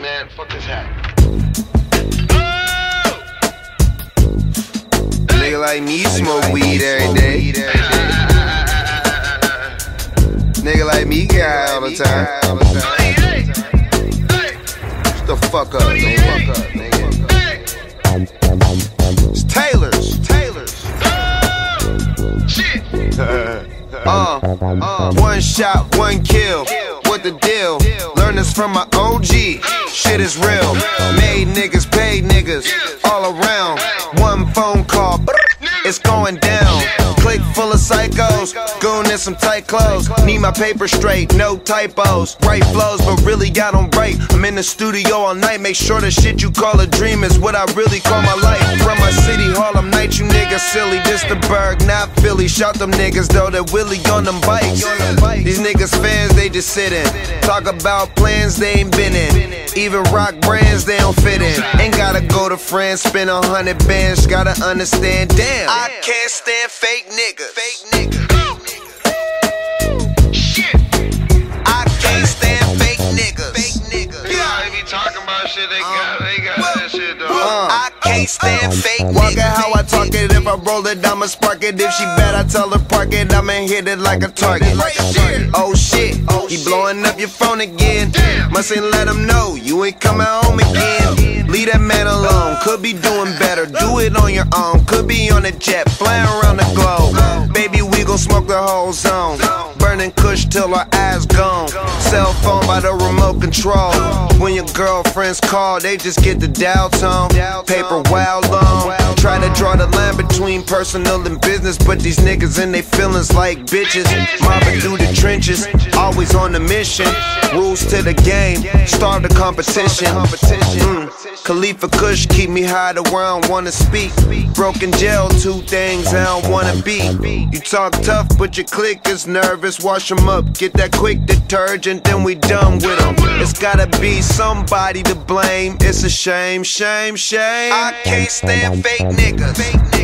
Man, fuck this hat. Nigga like me smoke weed every day. Nigga like me get high all the time. Shut the fuck up, nigga. It's Taylor's. Taylor's. Uh, uh, one shot, one kill. What the deal? Learn this from my OG. Shit is real. Made niggas, paid niggas. All around. One phone call. It's going down. Click full psychos. Goon in some tight clothes. Need my paper straight, no typos. Right flows, but really got them right. I'm in the studio all night. Make sure the shit you call a dream is what I really call my life. From my city, Harlem night, you niggas silly. This the Burgh, not Philly. Shout them niggas though that Willie on them bikes. These niggas fans, they just sit in. Talk about plans they ain't been in. Even rock brands they don't fit in. Ain't gotta go to France, spend a hundred bands. Gotta understand, damn. I can't stand fake niggas. Fake niggas. I can't stand fake niggas. Fake niggas. Yeah, they be talking about shit, they got, uh. they got that shit, though. I uh. can't stand um, fake um, Walk it how I talk it. If I roll it, I'ma spark it. If she bad, I tell her park it. I'ma hit it like a target. Oh shit, oh, he blowing up your phone again. Mustn't let him know you ain't coming home again. Leave that man alone. Could be doing better. Do it on your own. Could be on a jet, flying around the globe. Smoke the whole zone. Burning kush till our eyes gone. Cell phone by the remote control. When your girlfriends call, they just get the dial tone. Paper wild long. Try to draw the line between personal and business, but these niggas and they feelings like bitches. Mobbing through the trenches, always on the mission. Rules to the game, start the competition. Mm. Khalifa Kush keep me high to where I don't wanna speak. Broken jail, two things I don't wanna be. You talk tough, but your clique is nervous. Wash them up, get that quick detergent, then we done with them. It's gotta be somebody to blame. It's a shame, shame, shame. I can't stand fake niggas. Fake niggas.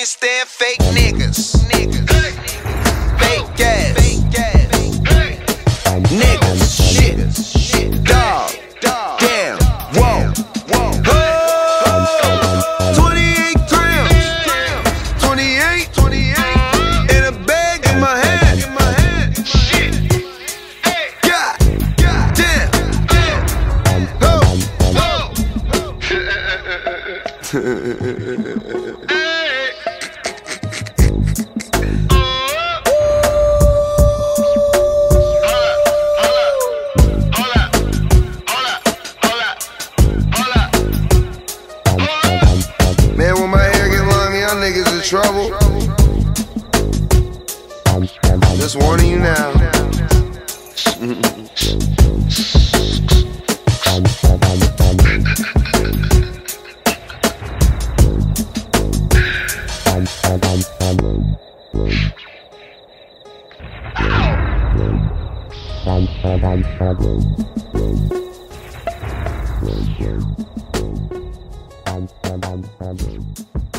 Can't stand fake niggas. Fake ass. Niggas. Shit. Dog. Damn. Whoa. Oh. 28 grams. 28. 28. In a bag in my hand. Shit. God. Damn. Man, trouble. Just warning you now. Bye.